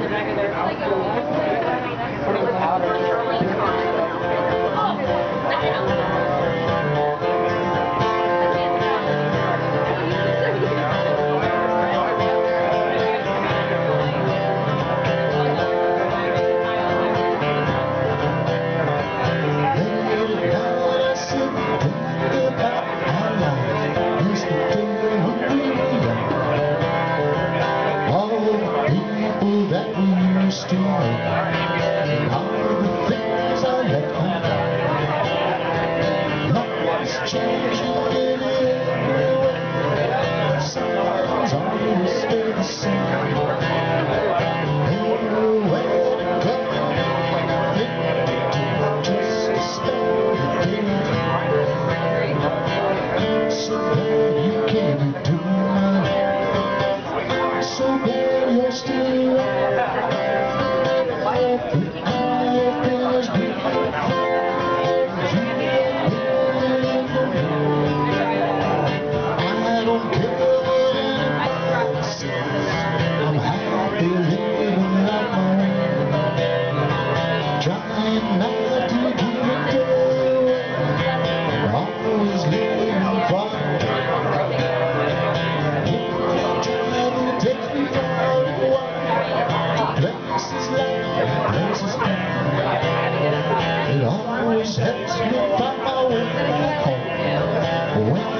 the back of their house. do. Thank.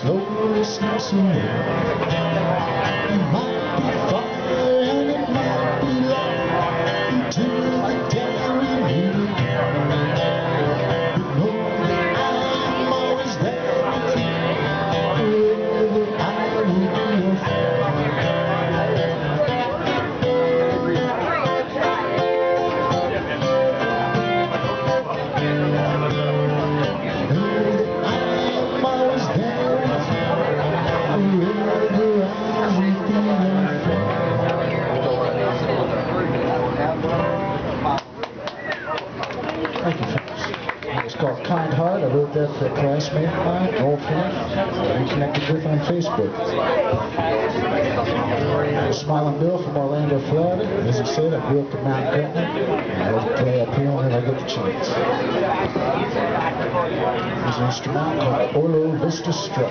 slowly, slowly, slowly. heard that from classmate of mine, an old friend, connected with on Facebook. Smiling Bill from Orlando, Florida. As I said, I grew up in Mount Gretna, I love to play up here whenever I get the chance. There's an instrument called Orlo Vista Strut.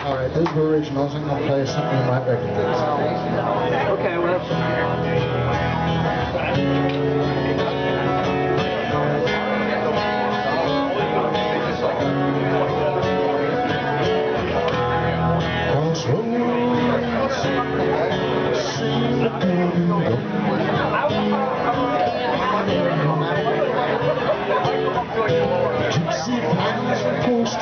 Alright, these Blue Ridge I'm going to play something you might recognize. Okay, well... Thank you.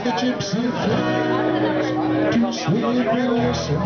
as the gypsy flows to sweet Melissa.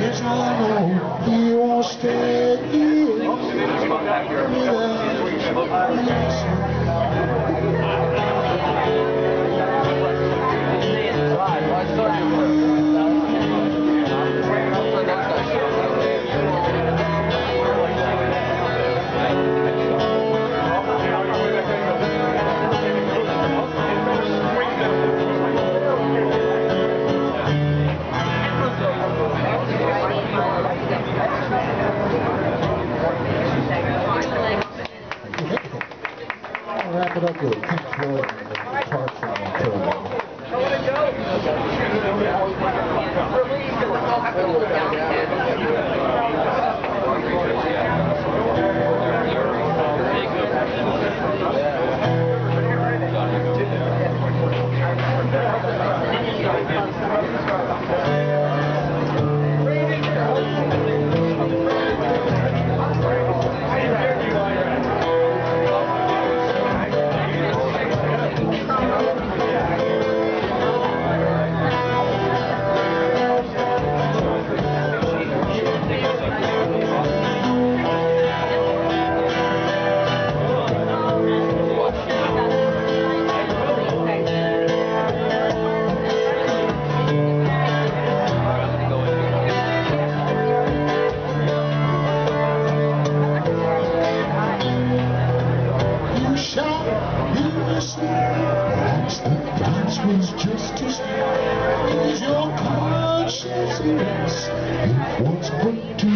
Yes, I know you won't stay here. Obrigado. Put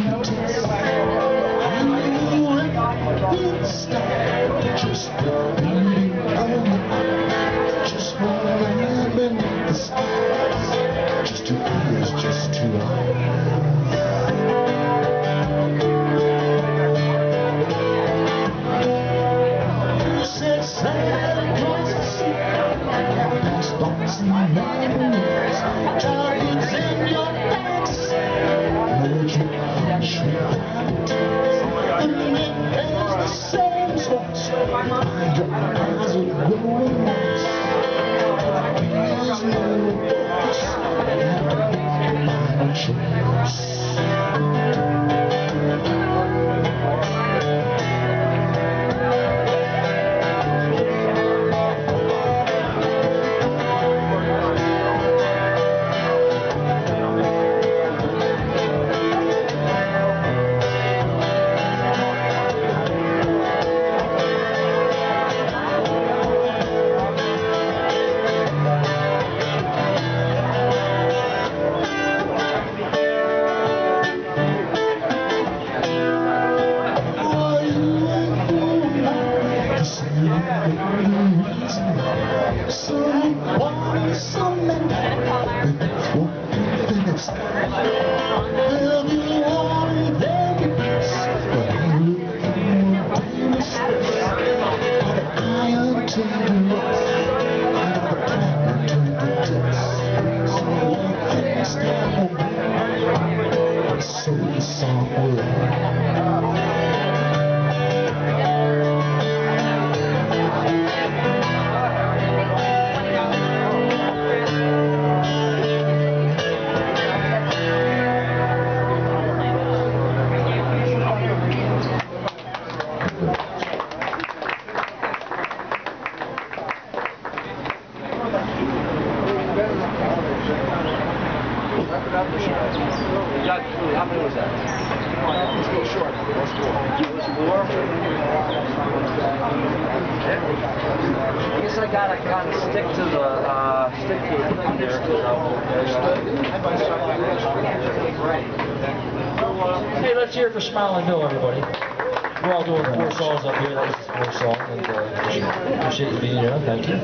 eyes are I guess I gotta kind of stick to the uh, stick to the thing there. I- Hey, let's hear for Smiling Bill, everybody. We're all doing four songs up here. This is four songs. And, uh, appreciate you being here. Thank you.